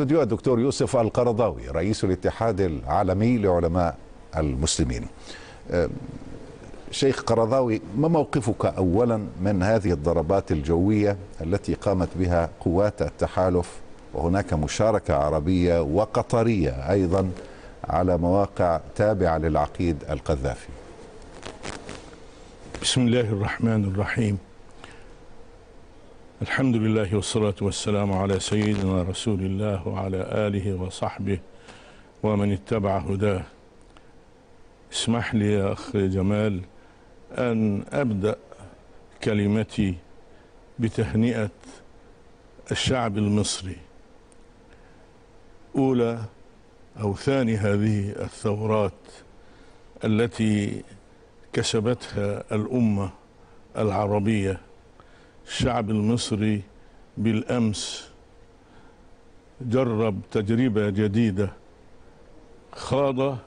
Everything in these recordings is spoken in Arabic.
استوديو الدكتور يوسف القرضاوي رئيس الاتحاد العالمي لعلماء المسلمين. أه، شيخ قرضاوي ما موقفك اولا من هذه الضربات الجوية التي قامت بها قوات التحالف؟ وهناك مشاركة عربية وقطرية أيضا على مواقع تابعة للعقيد القذافي. بسم الله الرحمن الرحيم. الحمد لله والصلاة والسلام على سيدنا رسول الله وعلى آله وصحبه ومن اتبع هداه. اسمح لي يا أخ جمال أن أبدأ كلمتي بتهنئة الشعب المصري. أولى أو ثاني هذه الثورات التي كسبتها الأمة العربية الشعب المصري بالأمس جرب تجربة جديدة. خاض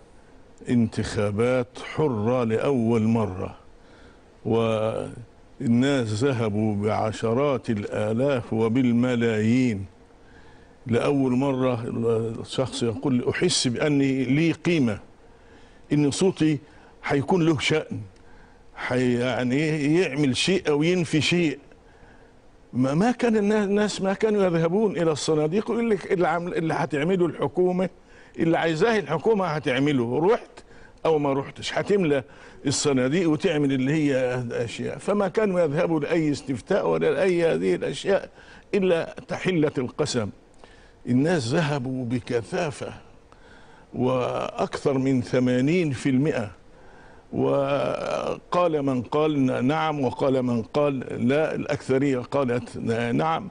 انتخابات حرة لأول مرة والناس ذهبوا بعشرات الآلاف وبالملايين. لأول مرة الشخص يقول أحس بأني لي قيمة إن صوتي هيكون له حي يعني يعمل شيء أو ينفي شيء. ما كان الناس ما كانوا يذهبون إلى الصناديق اللي, عمل اللي هتعمله الحكومة اللي عايزاه الحكومة هتعمله. رحت أو ما رحتش هتملى الصناديق وتعمل اللي هي اشياء فما كانوا يذهبوا لأي استفتاء ولا لأي هذه الأشياء إلا تحلة القسم. الناس ذهبوا بكثافة وأكثر من ثمانين في المئة وقال من قال نعم وقال من قال لا الأكثرية قالت نعم.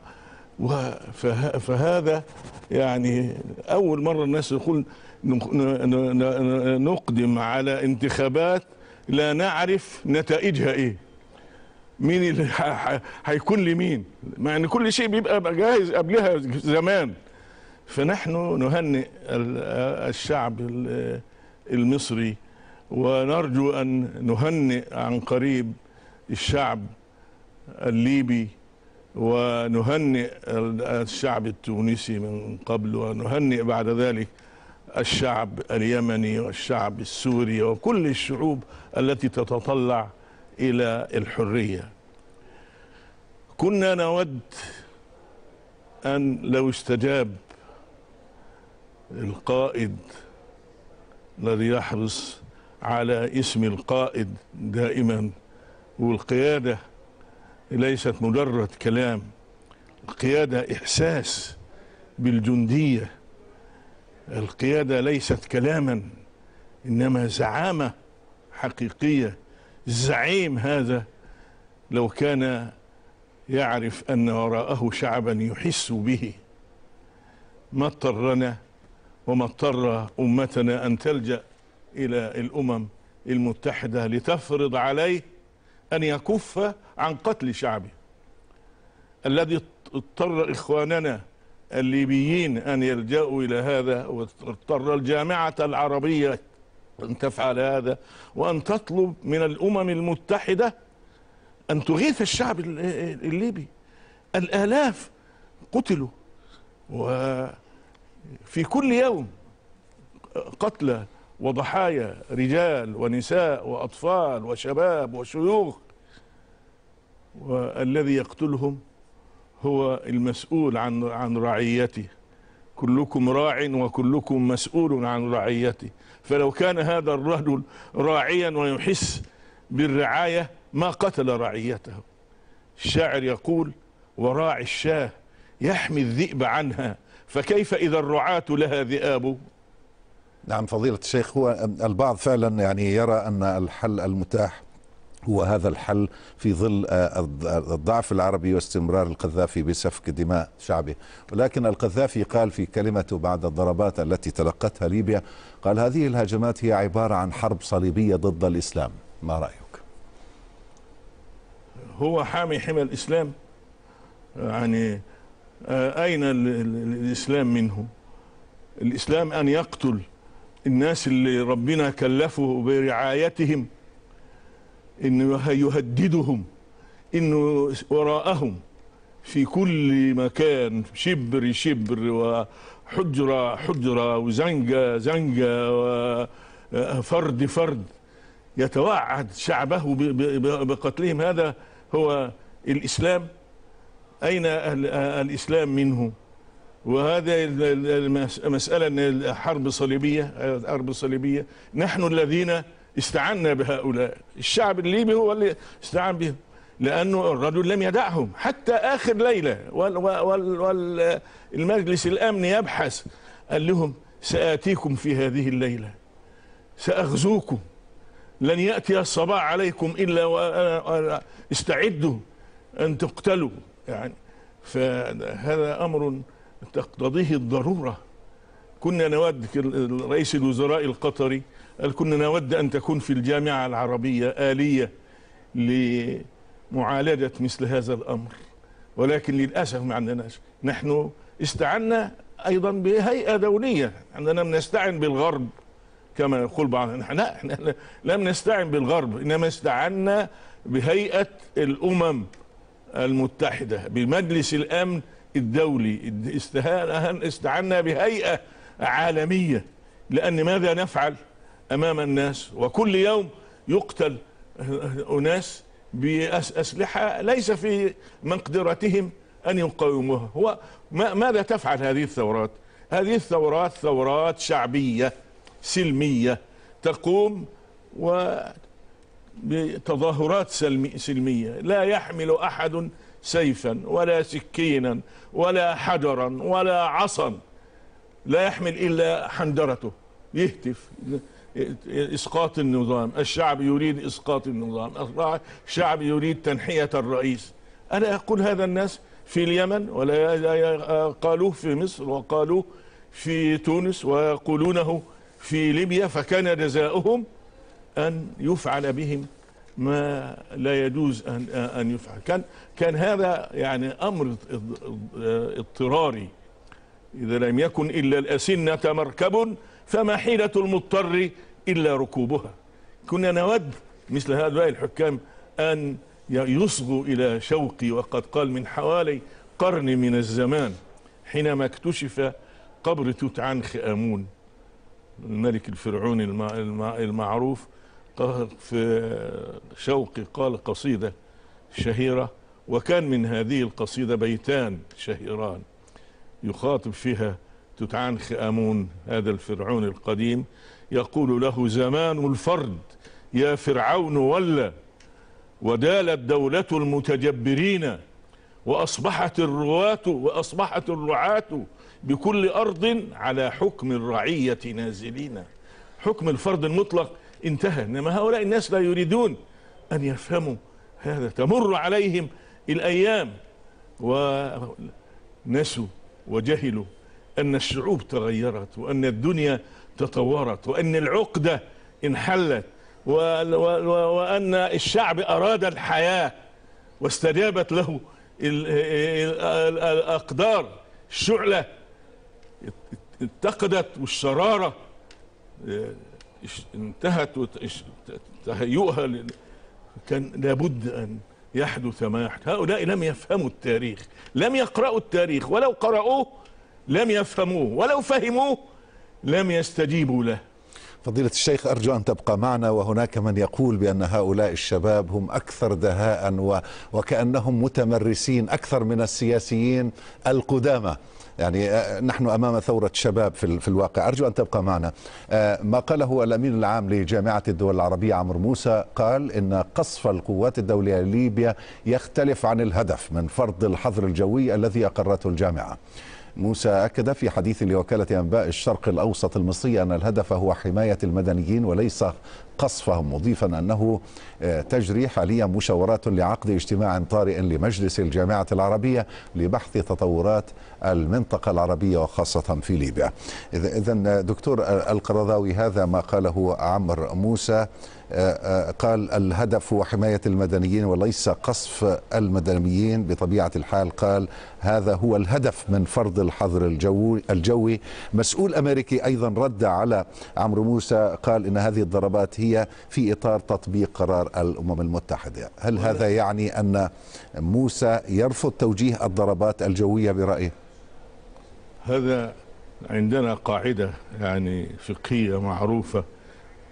فهذا يعني أول مرة الناس يقول نقدم على انتخابات لا نعرف نتائجها إيه. مين اللي هيكون لمين مع إن كل شيء بيبقى جاهز قبلها زمان. فنحن نهنئ الشعب المصري ونرجو أن نهنئ عن قريب الشعب الليبي ونهنئ الشعب التونسي من قبل ونهنئ بعد ذلك الشعب اليمني والشعب السوري وكل الشعوب التي تتطلع إلى الحرية. كنا نود أن لو استجاب القائد الذي يحرص على اسم القائد دائما والقيادة ليست مجرد كلام القيادة إحساس بالجندية. القيادة ليست كلاما إنما زعامة حقيقية. الزعيم هذا لو كان يعرف أن وراءه شعبا يحس به. ما اضطرنا وما اضطر أمتنا أن تلجأ إلى الأمم المتحدة لتفرض عليه أن يكف عن قتل شعبه. الذي اضطر إخواننا الليبيين أن يلجأوا إلى هذا واضطر الجامعة العربية أن تفعل هذا وأن تطلب من الأمم المتحدة أن تغيث الشعب الليبي. الآلاف قتلوا وفي كل يوم قتلى وضحايا رجال ونساء وأطفال وشباب وشيوخ والذي يقتلهم هو المسؤول عن عن رعيته. كلكم راع وكلكم مسؤول عن رعيته. فلو كان هذا الرجل راعيا ويحس بالرعاية ما قتل رعيته. الشاعر يقول وراعي الشاه يحمي الذئب عنها فكيف إذا الرعاة لها ذئاب؟ نعم فضيلة الشيخ هو البعض فعلا يعني يرى أن الحل المتاح هو هذا الحل في ظل الضعف العربي واستمرار القذافي بسفك دماء شعبه. ولكن القذافي قال في كلمته بعد الضربات التي تلقتها ليبيا قال هذه الهجمات هي عبارة عن حرب صليبية ضد الإسلام. ما رأيك؟ هو حامي حمى الإسلام؟ يعني أين الإسلام منه؟ الإسلام أن يقتل الناس اللي ربنا كلفه برعايتهم إنه يهددهم إنه وراءهم في كل مكان شبر شبر وحجرة حجرة وزنجة زنجة وفرد فرد يتوعد شعبه بقتلهم. هذا هو الإسلام. أين ال- الإسلام منه؟ وهذا مسألة أن الحرب صليبية الحرب الصليبية نحن الذين استعنا بهؤلاء. الشعب الليبي هو اللي استعان بهم لأنه الرجل لم يدعهم. حتى آخر ليلة والمجلس الأمن يبحث قال لهم سآتيكم في هذه الليلة. سأغزوكم. لن يأتي الصباح عليكم إلا استعدوا أن تقتلوا. يعني فهذا أمر تقتضيه الضرورة. كنا نود رئيس الوزراء القطري قال كنا نود أن تكون في الجامعة العربية آلية لمعالجة مثل هذا الأمر. ولكن للأسف ما عندناش. نحن استعنا أيضا بهيئة دولية. عندنا بنستعن بالغرب كما يقول بعض نحن إحنا لم نستعن بالغرب إنما استعنا بهيئة الأمم المتحدة بمجلس الأمن الدولي استعنا بهيئة عالمية. لأن ماذا نفعل أمام الناس؟ وكل يوم يقتل أناس بأسلحة ليس في مقدرتهم أن يقاوموها. هو ما- ماذا تفعل هذه الثورات؟ هذه الثورات ثورات شعبية سلمية. تقوم و بتظاهرات سلمي سلمية. لا يحمل أحد سيفا ولا سكينا ولا حجرا ولا عصا. لا يحمل إلا حنجرته يهتف. إسقاط النظام. الشعب يريد إسقاط النظام. الشعب يريد تنحية الرئيس. أنا أقول هذا الناس في اليمن؟ ولا قالوه في مصر؟ وقالوه في تونس؟ ويقولونه في ليبيا؟ فكان جزاؤهم أن يفعل بهم ما لا يجوز ان أن يفعل. كان كان هذا يعني أمر اضطراري. إذا لم يكن إلا الأسنة مركب فما حيلة المضطر إلا ركوبها. كنا نود مثل هؤلاء الحكام أن يصغوا إلى شوقي وقد قال من حوالي قرن من الزمان حينما اكتشف قبر توت عنخ آمون الملك الفرعوني المع- المع- المعروف قال في شوقي قال قصيدة شهيرة وكان من هذه القصيدة بيتان شهيران يخاطب فيها توت عنخ آمون هذا الفرعون القديم يقول له زمان الفرد يا فرعون ولى ودالت دولة المتجبرين وأصبحت الرواة وأصبحت الرعاة بكل أرض على حكم الرعية نازلين. حكم الفرد المطلق انتهى. إنما هؤلاء الناس لا يريدون أن يفهموا هذا. تمر عليهم الأيام ونسوا وجهلوا أن الشعوب تغيرت وأن الدنيا تطورت وأن العقدة انحلت وأن الشعب أراد الحياة واستجابت له ال- ال- ال- الأقدار. الشعلة اتقدت والشرارة انتهت تهيؤها كان لابد أن يحدث ما يحدث. هؤلاء لم يفهموا التاريخ لم يقرأوا التاريخ ولو قرأوه لم يفهموه ولو فهموه لم يستجيبوا له. فضيلة الشيخ أرجو أن تبقى معنا وهناك من يقول بأن هؤلاء الشباب هم أكثر دهاء وكأنهم متمرسين أكثر من السياسيين القدامى. يعني آه، نحن أمام ثورة شباب في, ال- في الواقع. أرجو أن تبقى معنا. آه، ما قاله الأمين العام لجامعة الدول العربية عمرو موسى قال إن قصف القوات الدولية لليبيا يختلف عن الهدف من فرض الحظر الجوي الذي أقرته الجامعة. موسى أكد في حديث لوكالة أنباء الشرق الأوسط المصرية أن الهدف هو حماية المدنيين وليس قصفهم مضيفا أنه آه، تجري حاليا مشاورات لعقد اجتماع طارئ لمجلس الجامعة العربية لبحث تطورات المنطقة العربية وخاصة في ليبيا. إذا إذن دكتور القرضاوي هذا ما قاله عمرو موسى آه، آه، قال الهدف هو حماية المدنيين وليس قصف المدنيين بطبيعة الحال. قال هذا هو الهدف من فرض الحظر الجوي الجوي. مسؤول أمريكي أيضا رد على عمرو موسى قال إن هذه الضربات هي في إطار تطبيق قرار الأمم المتحدة. هل هذا يعني أن موسى يرفض توجيه الضربات الجوية برأيه؟ هذا عندنا قاعدة يعني فقهية معروفة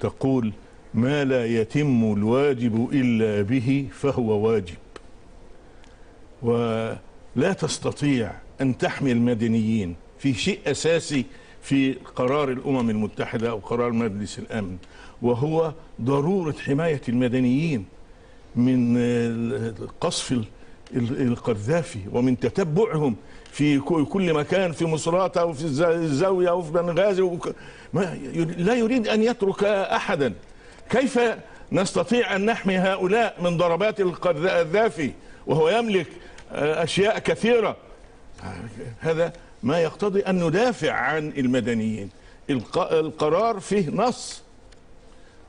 تقول ما لا يتم الواجب إلا به فهو واجب. ولا تستطيع أن تحمي المدنيين في شيء أساسي في قرار الأمم المتحدة أو قرار مجلس الأمن وهو ضرورة حماية المدنيين من قصف القذافي ومن تتبعهم في كل مكان في مصراتة أو في الزاوية أو في بنغازي لا يريد أن يترك أحدا. كيف نستطيع أن نحمي هؤلاء من ضربات القذافي وهو يملك أشياء كثيرة؟ هذا ما يقتضي أن ندافع عن المدنيين. القرار فيه نص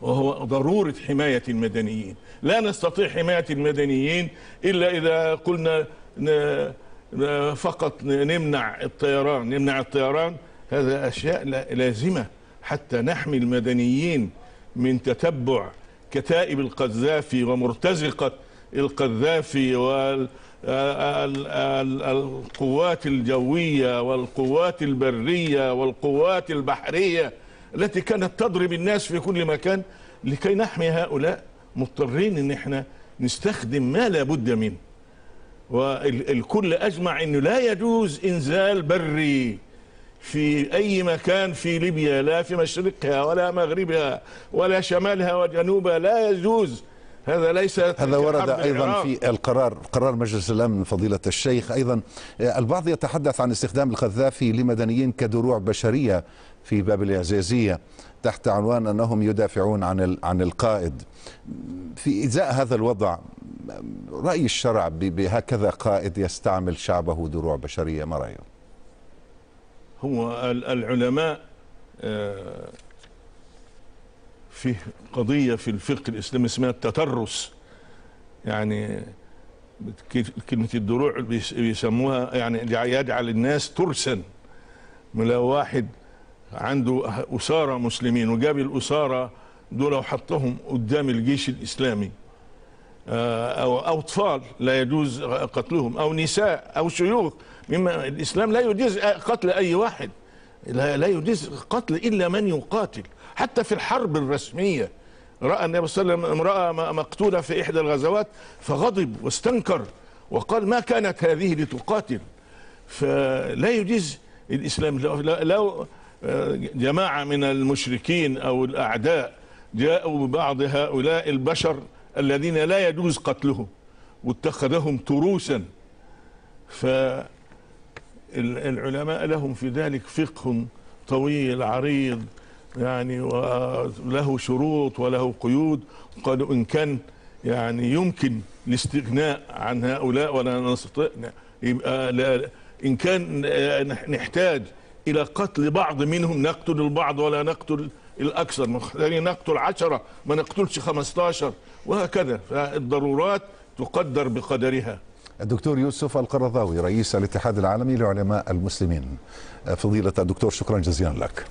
وهو ضرورة حماية المدنيين. لا نستطيع حماية المدنيين إلا إذا قلنا فقط نمنع الطيران. نمنع الطيران هذا أشياء لازمة. حتى نحمي المدنيين من تتبع كتائب القذافي ومرتزقة القذافي والقوات الجوية والقوات البرية والقوات البحرية التي كانت تضرب الناس في كل مكان لكي نحمي هؤلاء مضطرين إن إحنا نستخدم ما لا بد منه. والكل أجمع انه لا يجوز إنزال بري في أي مكان في ليبيا لا في مشرقها ولا مغربها ولا شمالها وجنوبها لا يجوز. هذا ليس هذا ورد أيضا في القرار قرار مجلس الأمن فضيلة الشيخ. أيضا البعض يتحدث عن استخدام القذافي لمدنيين كدروع بشرية في باب العزيزيه تحت عنوان أنهم يدافعون عن عن القائد. في إزاء هذا الوضع رأي الشرع بهكذا قائد يستعمل شعبه دروع بشرية؟ ما رأيه؟ هو العلماء في قضية في الفقه الإسلامي اسمها التترس يعني كلمة الدروع بيسموها يعني يجعل الناس ترسا. لو واحد عنده أسارة مسلمين وجاب الأسارة دول وحطهم قدام الجيش الإسلامي أو أطفال لا يجوز قتلهم أو نساء أو شيوخ مما الإسلام لا يجوز قتل أي واحد لا يجوز قتل إلا من يقاتل. حتى في الحرب الرسمية رأى النبي صلى الله عليه وسلم امرأة مقتولة في إحدى الغزوات فغضب واستنكر وقال ما كانت هذه لتقاتل. فلا يجوز الإسلام لو جماعة من المشركين أو الأعداء جاءوا ببعض هؤلاء البشر الذين لا يجوز قتلهم واتخذهم تروسا فالعلماء لهم في ذلك فقه طويل عريض يعني وله شروط وله قيود. قالوا إن كان يعني يمكن الاستغناء عن هؤلاء ولا نستطيع يبقى لا إن كان نحتاج إلى قتل بعض منهم نقتل البعض ولا نقتل الأكثر يعني نقتل عشرة ما نقتلش خمستاشر وهكذا. فالضرورات تقدر بقدرها. الدكتور يوسف القرضاوي رئيس الاتحاد العالمي لعلماء المسلمين. فضيلة الدكتور شكرا جزيلا لك.